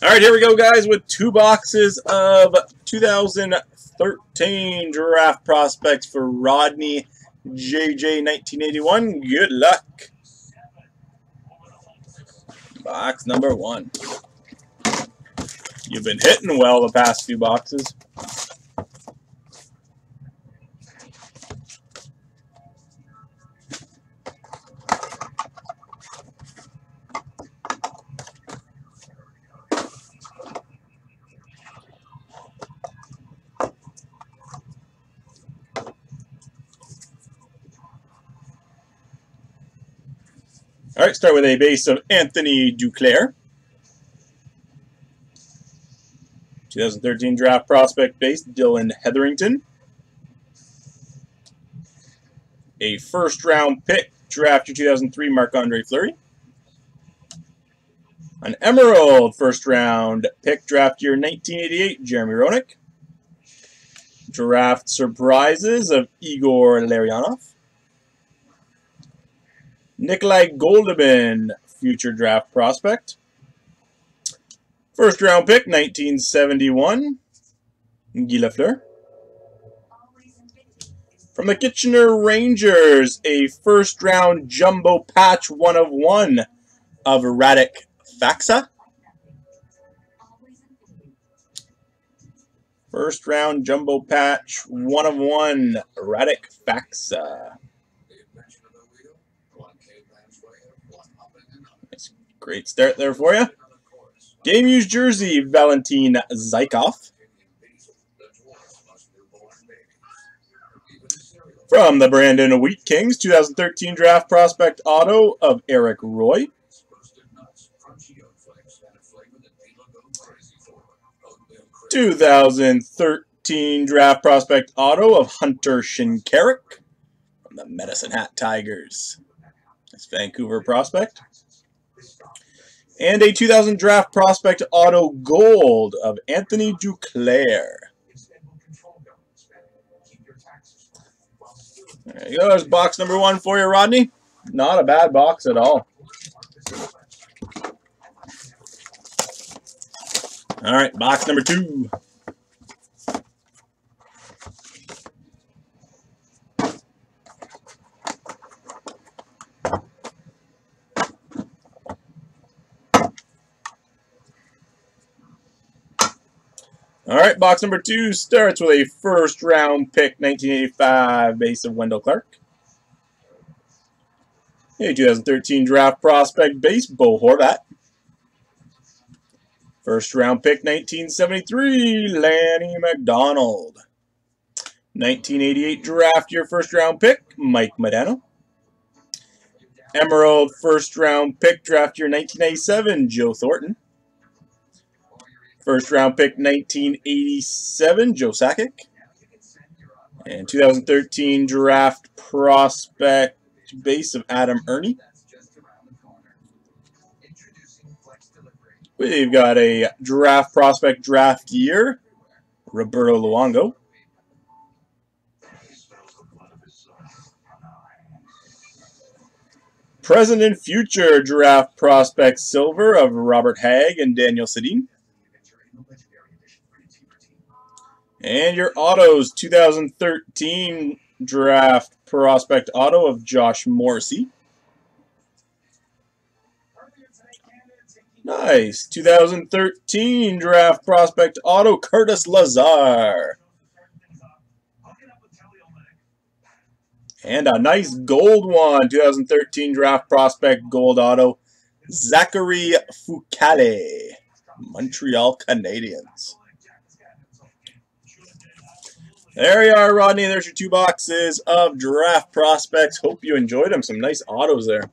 All right, here we go, guys, with two boxes of 2013 draft prospects for Rodney JJ 1981. Good luck. Box number one. You've been hitting well the past few boxes. All right, start with a base of Anthony Duclair. 2013 draft prospect base, Dillon Heatherington. A first round pick, draft year 2003, Marc Andre Fleury. An Emerald first round pick, draft year 1988, Jeremy Roenick. Draft surprises of Igor Larionov. Nikolai Goldobin, future draft prospect. First round pick, 1971, Guy Lafleur. From the Kitchener Rangers, a first round jumbo patch one of one of Radek Faksa. First round jumbo patch one of one Radek Faksa. Great start there for you. Game used jersey, Valentin Zykov. From the Brandon Wheat Kings, 2013 draft prospect auto of Eric Roy. Two thousand thirteen draft prospect auto of Hunter Shinkaruk from the Medicine Hat Tigers. Vancouver prospect. And a 2000 draft prospect auto gold of Anthony Duclair. There you go. There's box number one for you, Rodney. Not a bad box at all. All right, box number two. All right, box number two starts with a first round pick, 1985 base of Wendel Clark. A 2013 draft prospect base, Bo Horvat. First round pick, 1973, Lanny McDonald. 1988 draft year first round pick, Mike Modano. Emerald first round pick, draft year 1997, Joe Thornton. First round pick 1987, Joe Sakic. And 2013 draft prospect base of Adam Erne. We've got a draft prospect draft year, Roberto Luongo. Present and future draft prospect silver of Robert Hagg and Daniel Sedin. And your autos, 2013 draft prospect auto of Josh Morrissey. Nice. 2013 draft prospect auto, Curtis Lazar. And a nice gold one, 2013 draft prospect gold auto, Zachary Fucale, Montreal Canadiens. There you are, Rodney. There's your two boxes of draft prospects. Hope you enjoyed them. Some nice autos there.